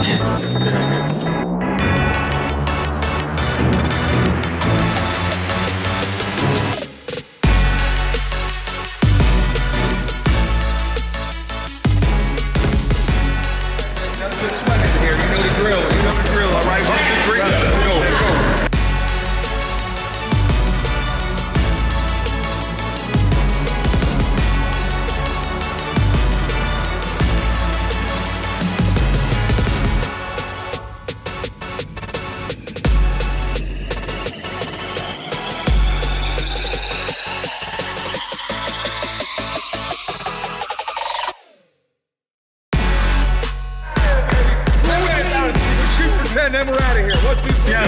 Yeah. and then we're out of here. Let's do yeah.